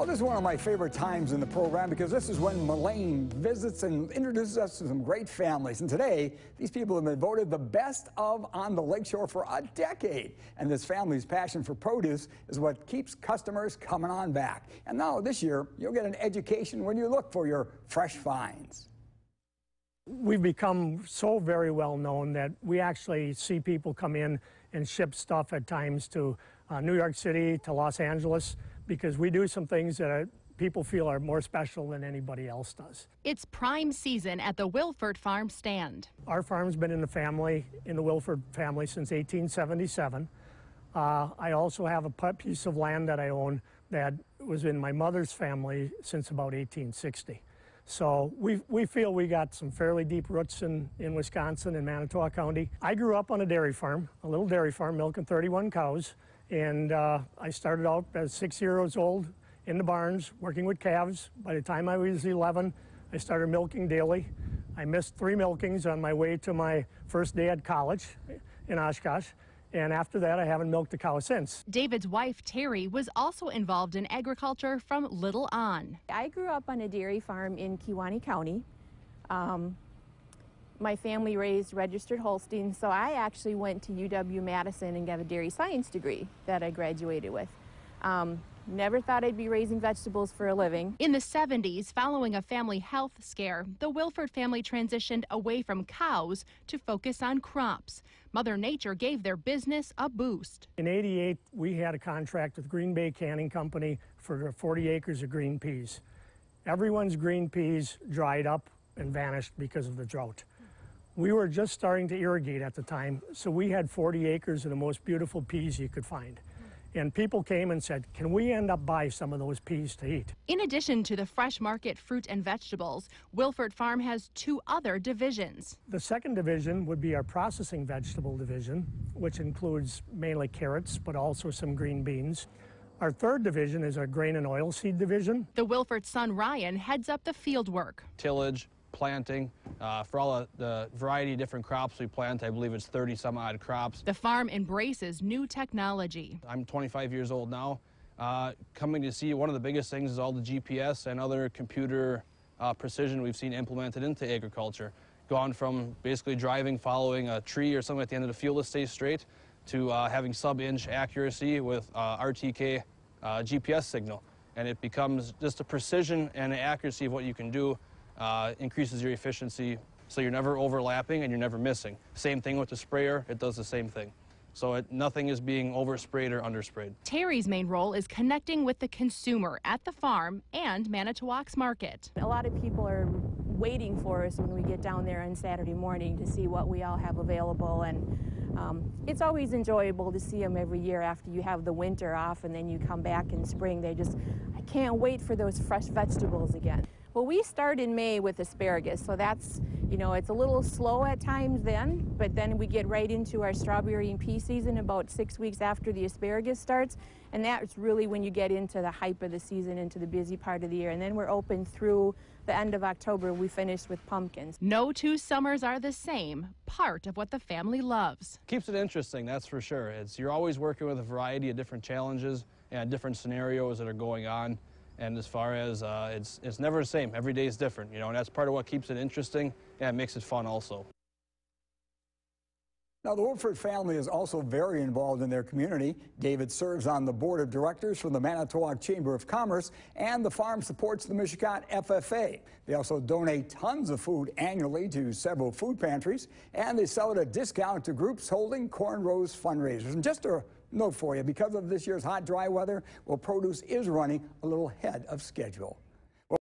Well, this is one of my favorite times in the program because this is when Melaine visits and introduces us to some great families. And today, these people have been voted the best of on the lakeshore for a decade. And this family's passion for produce is what keeps customers coming on back. And now this year, you'll get an education when you look for your fresh finds. We've become so very well known that we actually see people come in and ship stuff at times to uh, New York City, to Los Angeles because we do some things that are, people feel are more special than anybody else does. It's prime season at the Wilfert Farm stand. Our farm's been in the family, in the Wilfert family since 1877. Uh, I also have a piece of land that I own that was in my mother's family since about 1860. So we, we feel we got some fairly deep roots in, in Wisconsin and Manitowoc County. I grew up on a dairy farm, a little dairy farm, milking 31 cows. And uh, I started out as six years old in the barns working with calves. By the time I was 11, I started milking daily. I missed three milkings on my way to my first day at college in Oshkosh. And after that, I haven't milked a cow since. David's wife, Terry, was also involved in agriculture from little on. I grew up on a dairy farm in Kewaunee County. Um, my family raised registered Holstein, so I actually went to UW-Madison and got a dairy science degree that I graduated with. Um, never thought I'd be raising vegetables for a living. In the 70s, following a family health scare, the Wilfert family transitioned away from cows to focus on crops. Mother Nature gave their business a boost. In 88, we had a contract with Green Bay Canning Company for 40 acres of green peas. Everyone's green peas dried up and vanished because of the drought. We were just starting to irrigate at the time, so we had 40 acres of the most beautiful peas you could find. And people came and said, can we end up buy some of those peas to eat? In addition to the fresh market fruit and vegetables, Wilfert Farm has two other divisions. The second division would be our processing vegetable division, which includes mainly carrots, but also some green beans. Our third division is our grain and oilseed division. The Wilfert son Ryan heads up the field work. Tillage, planting. Uh, for all the variety of different crops we plant, I believe it's 30 some odd crops. The farm embraces new technology. I'm 25 years old now. Uh, coming to see one of the biggest things is all the GPS and other computer uh, precision we've seen implemented into agriculture. Gone from basically driving, following a tree or something at the end of the field to stay straight, to uh, having sub-inch accuracy with uh, RTK uh, GPS signal. And it becomes just a precision and an accuracy of what you can do uh, increases your efficiency so you're never overlapping and you're never missing. Same thing with the sprayer, it does the same thing. So it, nothing is being oversprayed or undersprayed. Terry's main role is connecting with the consumer at the farm and Manitowoc's market. A lot of people are waiting for us when we get down there on Saturday morning to see what we all have available and um, it's always enjoyable to see them every year after you have the winter off and then you come back in spring. They just, I can't wait for those fresh vegetables again. Well, we start in May with asparagus, so that's, you know, it's a little slow at times then, but then we get right into our strawberry and pea season about six weeks after the asparagus starts, and that's really when you get into the hype of the season, into the busy part of the year, and then we're open through the end of October. We finish with pumpkins. No two summers are the same, part of what the family loves. Keeps it interesting, that's for sure. It's, you're always working with a variety of different challenges and different scenarios that are going on. And as far as uh, it's, it's never the same. Every day is different, you know, and that's part of what keeps it interesting and makes it fun also. Now, the Wilfert family is also very involved in their community. David serves on the board of directors for the Manitowoc Chamber of Commerce, and the farm supports the Mishicot FFA. They also donate tons of food annually to several food pantries, and they sell it at a discount to groups holding Corn Rose fundraisers. And just a note for you, because of this year's hot, dry weather, well, produce is running a little ahead of schedule.